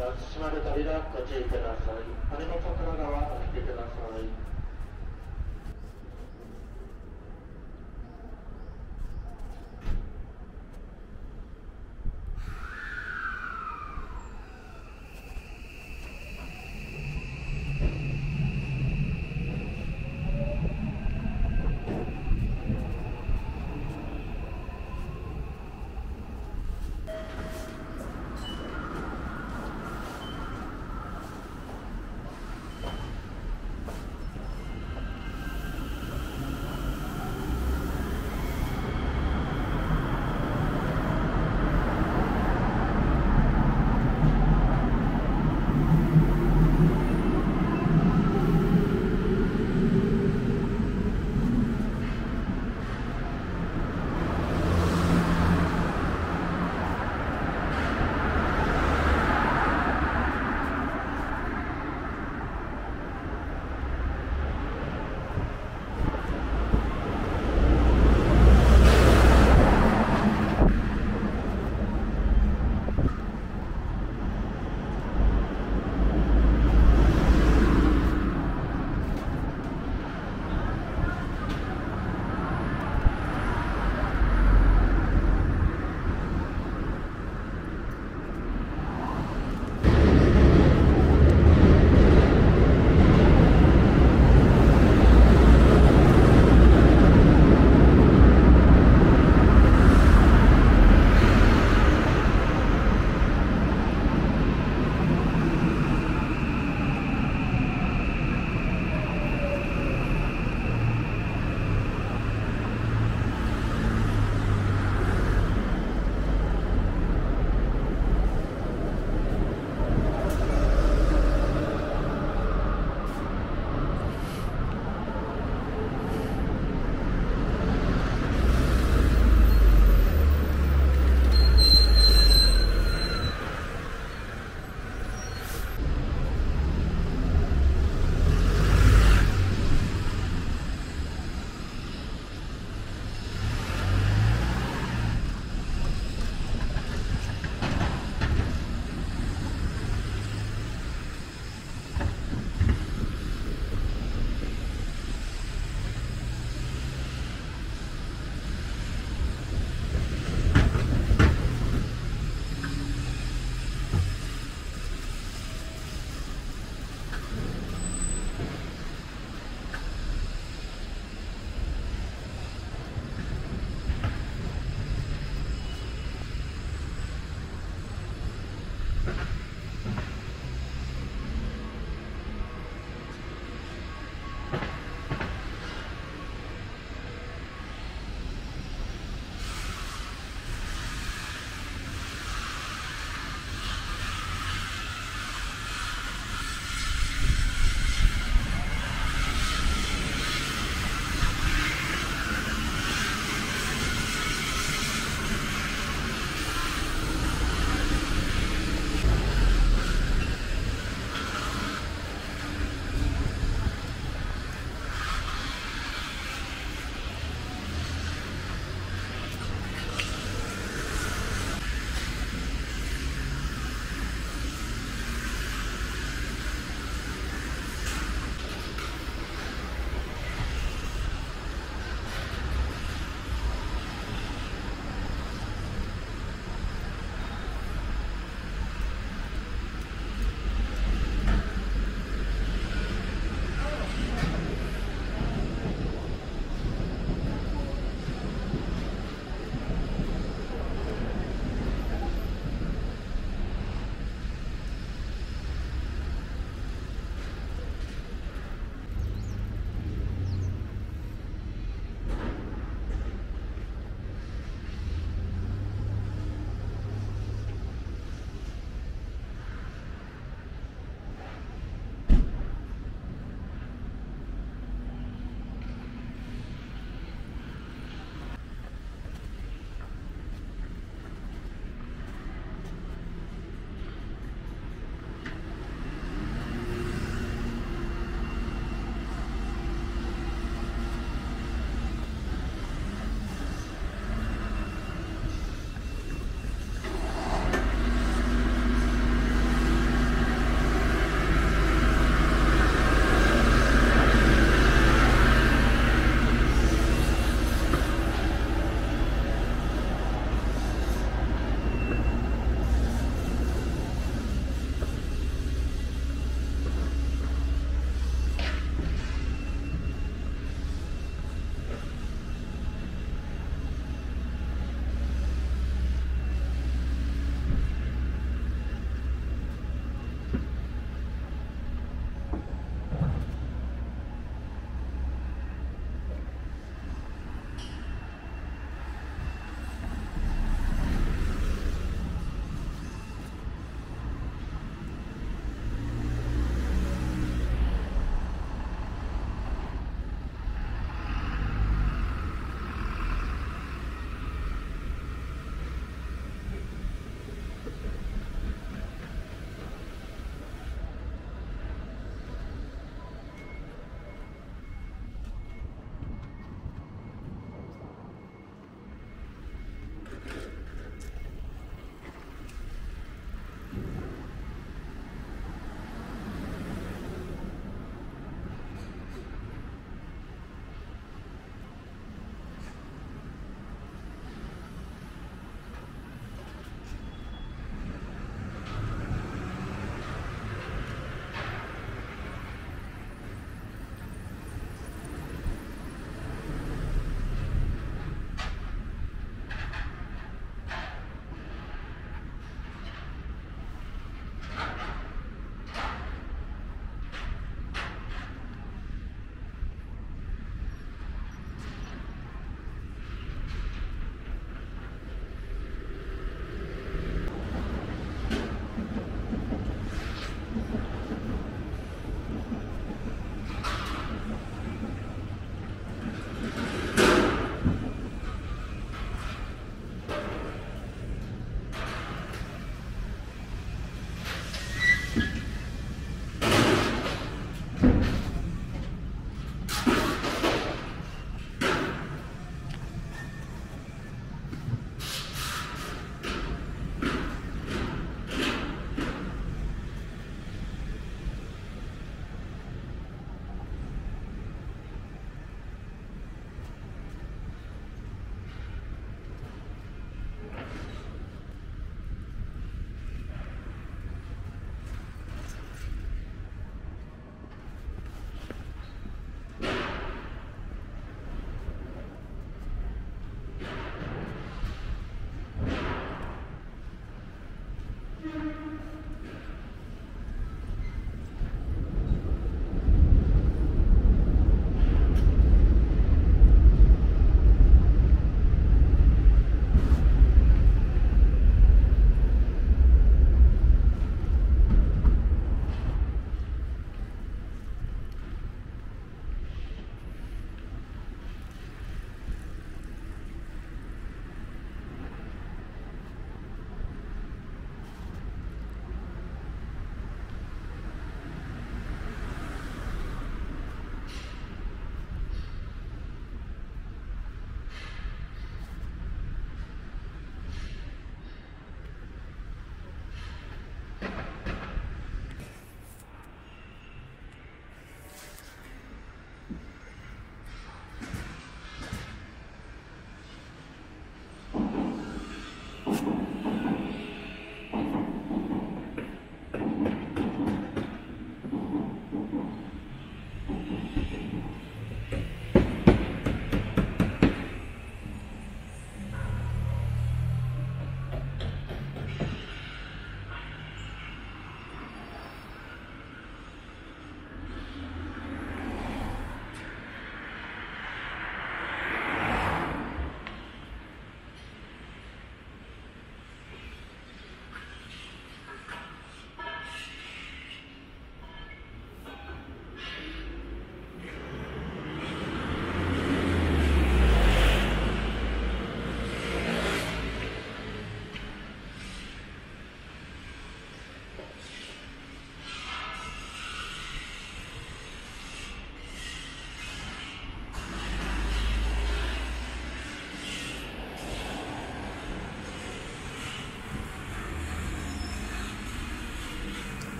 閉まります閉まるご注意ください。羽の桜川開けてください。